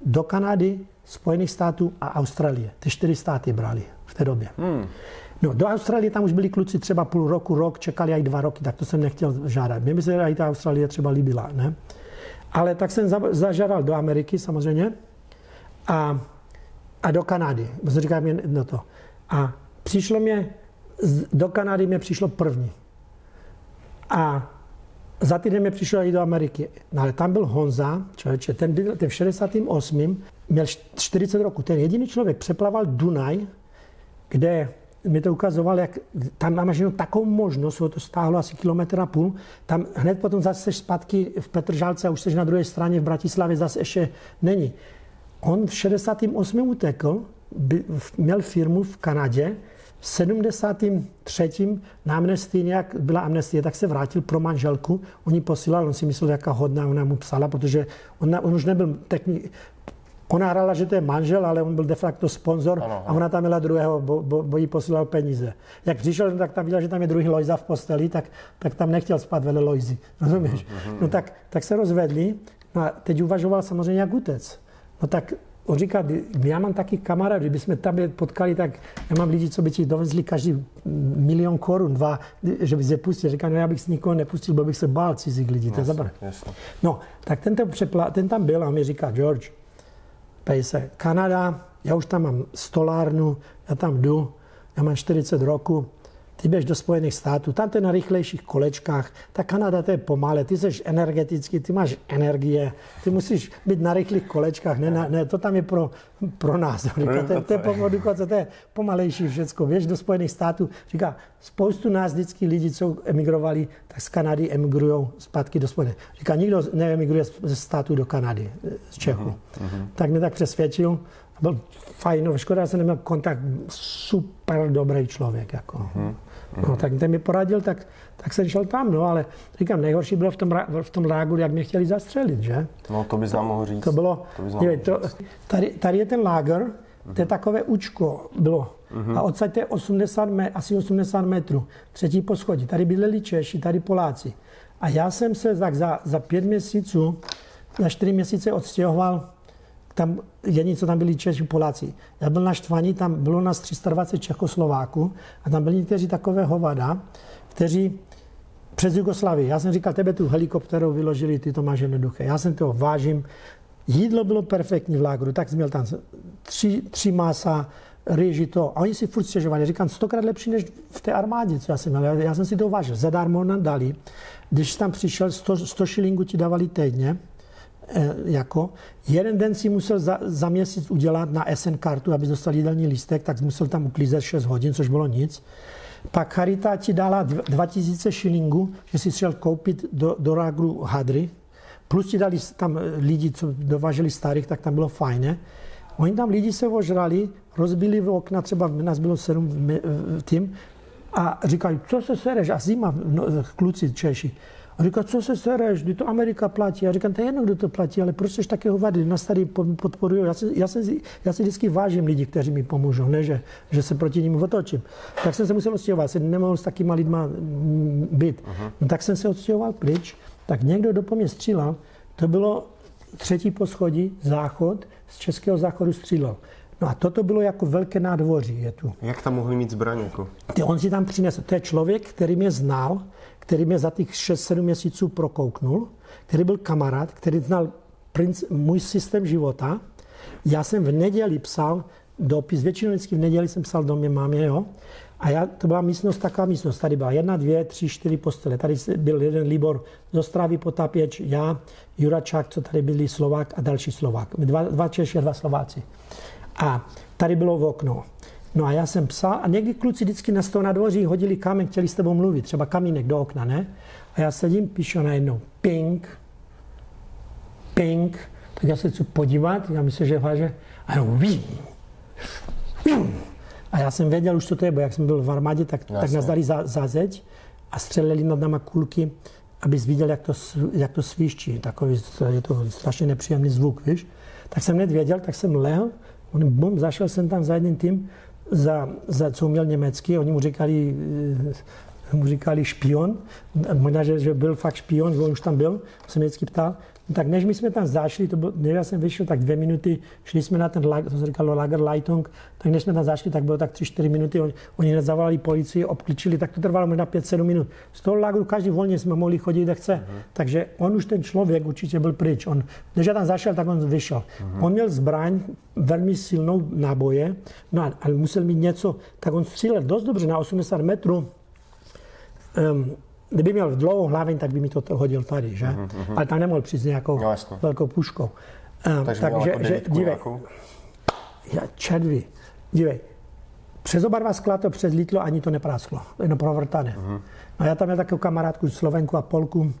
do Kanady, Spojených států a Austrálie. Ty čtyři státy brali v té době. Hmm. No, do Austrálie tam už byli kluci třeba půl roku, rok, čekali i dva roky, tak to jsem nechtěl žádat. Mě by se i ta Austrálie třeba líbila, ne? Ale tak jsem zažádal do Ameriky samozřejmě a, a do Kanady. Protože říkám jen no to. A přišlo mě, do Kanady mě přišlo první. A za týden mě přišlo i do Ameriky. No ale tam byl Honza, člověče, ten, byl, ten v 68. měl 40 roku. Ten jediný člověk přeplaval Dunaj, kde mi to ukazoval, jak tam máš jenom takovou možnost, to stáhlo asi kilometr a půl, tam hned potom zase seš zpátky v Petržálce a už jsi na druhé straně v Bratislavě zase ještě není. On v 68. utekl, by, měl firmu v Kanadě, v 73. na amnestii nějak byla amnestie, tak se vrátil pro manželku. Oni posílal, on si myslel, jaká hodná ona mu psala, protože on, on už nebyl technik, Ona hrála, že to je manžel, ale on byl de facto sponzor a ona tam měla druhého, bo, bo, bo jí posílal peníze. Jak přišel, tak tam viděl, že tam je druhý Lojza v posteli, tak, tak tam nechtěl spát vele Lojzy. Rozumíš? Mm-hmm. No tak, tak se rozvedli. No a teď uvažoval samozřejmě jak utec. No tak on říká, já mám taky kamarád, kdyby jsme tam je potkali, tak já mám lidi, co by ti dovezli každý milion korun, dva, že by se pustil. Říká, no já bych s nikoho nepustil, bo bych se bál cizích lidí, to je zabr. No, tak ten, přepla, ten tam byl a mi říká, George, se, Kanada, já už tam mám stolárnu, já tam jdu, já mám 40 roku, ty běž do Spojených států, tam to je na rychlejších kolečkách, ta Kanada to je pomalé, ty jsi energetický, ty máš energie, ty musíš být na rychlých kolečkách, ne, ne, ne to tam je pro, pro nás, říká, to, to, je po to je pomalejší všecko, běž do Spojených států, říká, spoustu nás vždycky lidí, co emigrovali, tak z Kanady emigrují zpátky do Spojených. Říká, nikdo neemigruje ze státu do Kanady, z Čechu. Uh-huh. Tak mě tak přesvědčil, byl fajn, no, škoda, že jsem neměl kontakt, super dobrý člověk. Jako. Uh-huh. No, tak ten mi poradil, tak, tak jsem šel tam, no, ale říkám, nejhorší bylo v tom, v tom lágu, jak mě chtěli zastřelit, že? No, to bys nám mohl říct. To bylo, to bys je, to, tady, tady je ten láger, uh-huh. to je takové učko bylo. Uh-huh. A odsaď to je 80 me, asi 80 metrů. Třetí poschodí. Tady bydleli Češi, tady Poláci. A já jsem se tak za, za pět měsíců, na čtyři měsíce odstěhoval tam jediní, co tam byli Češi, Poláci. Já byl naštvaný, tam bylo nás 320 Čechoslováků a tam byli někteří takové hovada, kteří přes Jugoslavii. Já jsem říkal, tebe tu helikopterou vyložili, ty to máš jednoduché. Já jsem toho vážím. Jídlo bylo perfektní v lágru, tak jsem měl tam tři, tři masa, rýži to. A oni si furt stěžovali. Říkám, stokrát lepší než v té armádě, co já jsem měl. Já, já jsem si to vážil. Zadarmo nám dali. Když tam přišel, 100, 100 šilingů ti dávali týdně jako. Jeden den si musel za, za měsíc udělat na SN kartu, aby dostal jídelní lístek, tak musel tam uklízet 6 hodin, což bylo nic. Pak Charita ti dala 2000 šilingů, že si šel koupit do, do Ragru hadry, plus ti dali tam eh, lidi, co dováželi starých, tak tam bylo fajné. Oni tam lidi se ožrali, rozbili v okna, třeba nás bylo sedm tím, a říkají, co se sereš? A zima, no, kluci Češi. A říká, co se sereš, kdy to Amerika platí. Já říkám, to je jedno, kdo to platí, ale proč jsi také hovady, nás tady podporují. Já, si, já, si, já si vždycky vážím lidi, kteří mi pomůžou, ne, že, že se proti ním otočím. Tak jsem se musel odstěhovat, jsem nemohl s takýma lidma mm, být. Uh-huh. No, tak jsem se odstěhoval pryč, tak někdo do mě střílel, to bylo třetí poschodí, záchod, z českého záchodu střílel. No a toto bylo jako velké nádvoří je tu. Jak tam mohli mít zbraň? Jako? On si tam přinesl. To je člověk, který mě znal, který mě za těch 6-7 měsíců prokouknul, který byl kamarád, který znal princ, můj systém života. Já jsem v neděli psal dopis, většinou vždycky v neděli jsem psal do mě mámě, jo. A já, to byla místnost, taková místnost. Tady byla jedna, dvě, tři, čtyři postele. Tady byl jeden Libor z Ostravy Potápěč, já, Juračák, co tady byli Slovák a další Slovák. Dva, dva Češi a dva Slováci. A tady bylo v okno. No a já jsem psal a někdy kluci vždycky na na dvoří hodili kámen, chtěli s tebou mluvit, třeba kamínek do okna, ne? A já sedím, píšu najednou ping, ping, tak já se chci podívat, já myslím, že váže, a jenom vím, vím. A já jsem věděl už, co to je, bo jak jsem byl v armádě, tak, tak nás dali za, za zeď a střelili nad náma kulky, abys viděl, jak to, jak to svíščí. Takový, je to strašně nepříjemný zvuk, víš. Tak jsem nevěděl, tak jsem lehl, on bum, zašel jsem tam za jedním tím, za, za co uměl německy, oni mu říkali, eh, mu říkali špion, možná, že, že byl fakt špion, on už tam byl, jsem vždycky ptal, tak než my jsme tam zašli, to byl, než já jsem vyšel, tak dvě minuty, šli jsme na ten, to se říkalo Lagerleitung, tak než jsme tam zašli, tak bylo tak tři, čtyři minuty, oni, oni zavolali policii, obklíčili, tak to trvalo možná pět, sedm minut. Z toho lagru každý volně jsme mohli chodit, kde chce. Uh-huh. Takže on už ten člověk určitě byl pryč. On, než já tam zašel, tak on vyšel. Uh-huh. On měl zbraň, velmi silnou náboje, no ale musel mít něco, tak on střílel dost dobře na 80 metrů. Um, kdyby měl dlouhou hlavu, tak by mi to hodil tady, že? Uh-huh. Ale tam nemohl přijít s nějakou no, velkou puškou. Um, takže, takže jako že, dívej, já, červí, dívej, přes oba dva skla to přes lítlo ani to neprásklo, jenom provrtané. Uh-huh. No já tam měl takovou kamarádku, Slovenku a Polku,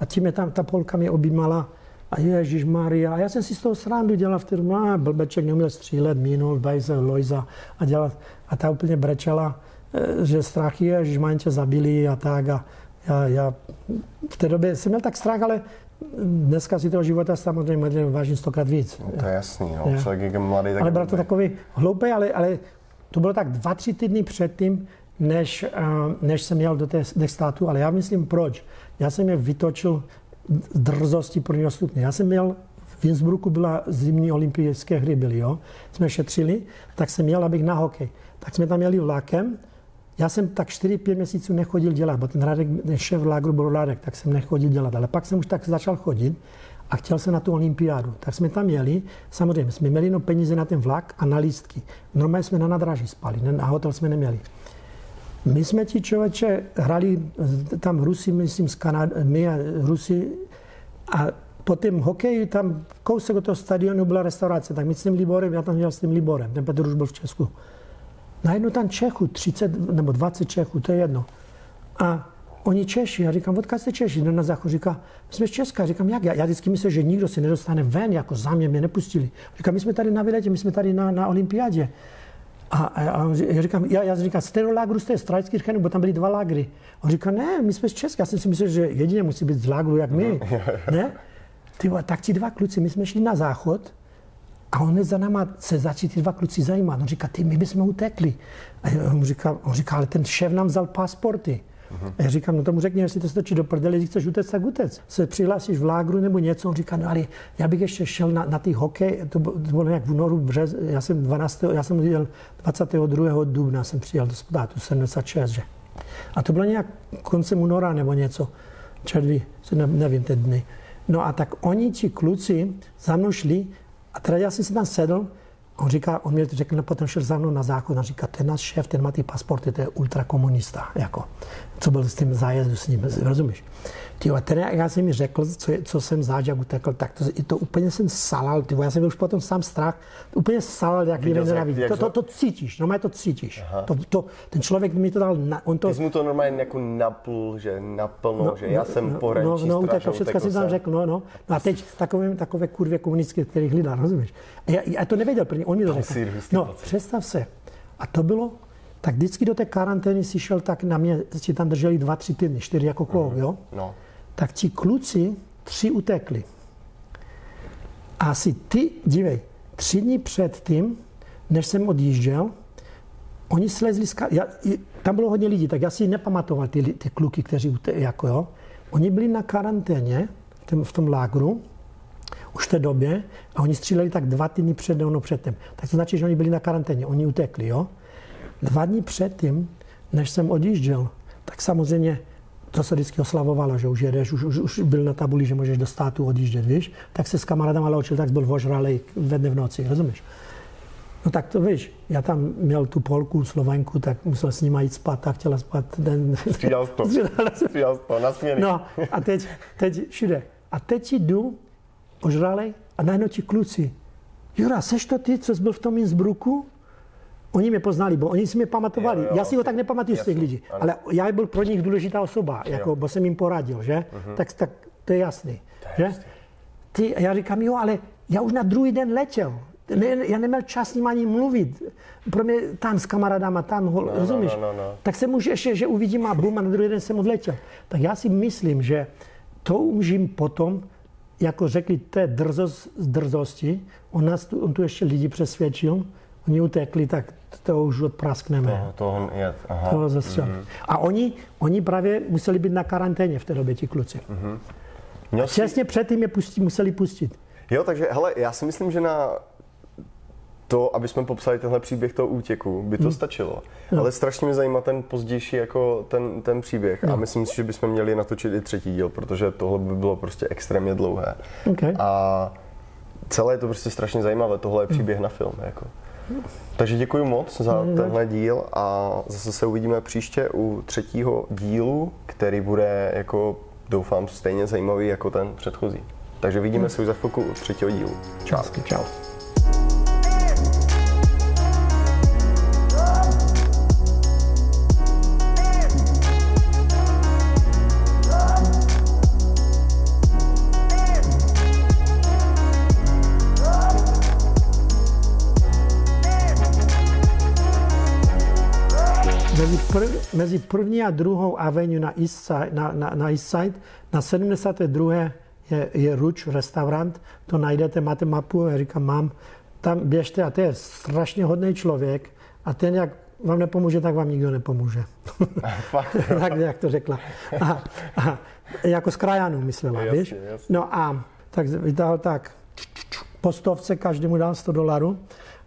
a tím je tam, ta Polka mě objímala, a Ježíš Maria. A já jsem si z toho srandu dělal v tom, a blbeček neuměl střílet, minul, Bajze, Lojza a dělat. A ta úplně brečela, eh, že strach je, že tě zabili a tak. A já, já v té době jsem měl tak strach, ale dneska si toho života samozřejmě vážím stokrát víc. No, to je jasný, no. Já. člověk je mladý. Tak ale byl to takový hloupý, ale, ale to bylo tak dva, tři týdny předtím, než, eh, než jsem jel do těch států, ale já myslím proč. Já jsem je vytočil drzosti prvního stupně. Já jsem měl Innsbrucku byla zimní olympijské hry byly, jo. Jsme šetřili, tak jsem jel, abych na hokej. Tak jsme tam jeli vlakem, já jsem tak 4-5 měsíců nechodil dělat, bo ten Radek, ten šéf lágru byl Radek, tak jsem nechodil dělat. Ale pak jsem už tak začal chodit a chtěl jsem na tu olympiádu. Tak jsme tam jeli, samozřejmě jsme měli no peníze na ten vlak a na lístky. Normálně jsme na nadráži spali, na hotel jsme neměli. My jsme ti člověče hrali tam Rusy, myslím, z Kanady, my a Rusy a po tom hokeji tam kousek od toho stadionu byla restaurace, tak my s tím Liborem, já tam měl s tím Liborem, ten Petr už byl v Česku. Najednou tam Čechu, 30 nebo 20 Čechů, to je jedno. A oni Češi, já říkám, odkud jste Češi? No na záchod říká, my jsme z Česka. Říkám, jak? Já, já vždycky myslím, že nikdo se nedostane ven, jako za mě, mě nepustili. Říkám, my jsme tady na výletě, my jsme tady na, na olympiádě. A, a, a já říkám, já, já říkám, z kterého lágru jste, z Trajckých bo tam byly dva lágry. On říká, ne, my jsme z Česka. Já jsem si myslel, že jedině musí být z lágru, jak my. ne? Ty, tak ti dva kluci, my jsme šli na záchod a on za náma se začali ty dva kluci zajímat. On říká, ty, my bychom utekli. A on říká, on říká ale ten šéf nám vzal pasporty. Uh-huh. A já říkám, no tomu řekni, jestli to stočí do prdele, když chceš utec, tak utec. Se přihlásíš v lágru nebo něco, on říká, no ale já bych ještě šel na, na ty hokej, to, to bylo nějak v únoru, břez, já jsem 12. já jsem udělal 22. dubna, jsem přijel do Spodátu, 76, že. A to bylo nějak koncem února nebo něco, červí, nevím, ty dny. No a tak oni, ti kluci, za mnou šli a teda já jsem si tam sedl, on říká, on mě řekl, no potom šel za mnou na záchod, on říká, ten náš šéf, ten má ty pasporty, to je ultrakomunista, jako, co byl s tím zájezdu s ním, rozumíš? Tyjo, ten, já jsem mi řekl, co, co jsem záď, jak utekl, tak to, to úplně jsem salal, tyjo, já jsem byl už potom sám strach, úplně salal, jak mě nenávidí. To, to, to, cítíš, normálně to cítíš. To, to, ten člověk mi to dal, na, on to... Ty jsi mu to normálně jako napl, že naplno, no, že já no, jsem no, pohraničí No, no utekl, všechno si tam řekl, no, no. no a teď takové, takové kurvě komunistické, kterých hlídá, rozumíš? A já, já, to nevěděl, protože on mi to řekl. No, představ se. A to bylo, tak vždycky do té karantény si šel tak na mě, si tam drželi dva, tři týdny, čtyři jako kolo, mm-hmm. jo? No tak ti kluci tři utekli. Asi ty, dívej, tři dny před tím, než jsem odjížděl, oni slezli z já, tam bylo hodně lidí, tak já si nepamatoval ty, ty kluky, kteří utekli, jako jo. Oni byli na karanténě v tom, v tom lágru, už v té době, a oni stříleli tak dva týdny před no předtím. Tak to značí, že oni byli na karanténě, oni utekli, jo. Dva dny předtím, než jsem odjížděl, tak samozřejmě to se vždycky oslavovalo, že už jedeš, už, už, už byl na tabuli, že můžeš do státu odjíždět, víš? Tak se s kamarádem loučil, tak byl ožralý ve dne v noci, rozumíš? No tak to víš, já tam měl tu Polku, Slovenku, tak musel s nimi jít spát, tak chtěla spát den. Střídal to, střídal to, na směny. No a teď, teď všude. A teď jdu, ožralej, a najednou ti kluci, Jura, seš to ty, co jsi byl v tom Innsbrucku? Oni mě poznali, bo oni si mě pamatovali. Jo, jo, já si ho tak nepamatuju z těch lidí, ano. ale já byl pro nich důležitá osoba, jako, bo jsem jim poradil, že? Uh-huh. Tak, tak to je jasný. To je že? Ty, já říkám, jo, ale já už na druhý den letěl. Ne, já neměl čas s ním ani mluvit. Pro mě tam s kamarádama, tam, no, no, rozumíš? No, no, no, no. Tak jsem už ještě, že uvidím a bum, a na druhý den jsem odletěl. Tak já si myslím, že to umím potom, jako řekli, té drzost z drzosti, on, nás tu, on tu ještě lidi přesvědčil, oni utekli, tak to už odpraskneme. To, to je, aha. To Mm-hmm. A oni, oni právě museli být na karanténě v té době, ti kluci. Mm-hmm. A přesně předtím je pustí, museli pustit. Jo, takže hele, já si myslím, že na to, aby jsme popsali tenhle příběh toho útěku, by to hmm. stačilo. No. Ale strašně mě zajímá ten pozdější jako ten, ten příběh no. a myslím si, že bychom měli natočit i třetí díl, protože tohle by bylo prostě extrémně dlouhé. Okay. A celé je to prostě strašně zajímavé, tohle je příběh hmm. na film. Jako. Takže děkuji moc za mm. tenhle díl a zase se uvidíme příště u třetího dílu, který bude jako doufám stejně zajímavý jako ten předchozí. Takže vidíme mm. se už za chvilku u třetího dílu. Čau. Čau. Prv, mezi první a druhou avenue na East Side, na, na, na East Side, na 72. je, je Ruč restaurant, to najdete, máte mapu, já říkám, mám, tam běžte a to je strašně hodný člověk a ten, jak vám nepomůže, tak vám nikdo nepomůže. tak, jak to řekla. A, a, jako z krajanů myslela, jasně, víš? Jasně. No a tak vytáhl tak, postovce, každému dám 100 dolarů.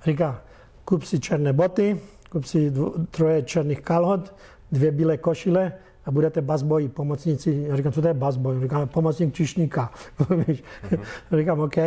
Říká, kup si černé boty, kup si dvo, troje černých kalhot, dvě bílé košile a budete basboji, pomocníci. Já říkám, co to je basboj? Říkám, pomocník čišníka. mm-hmm. Říkám, OK.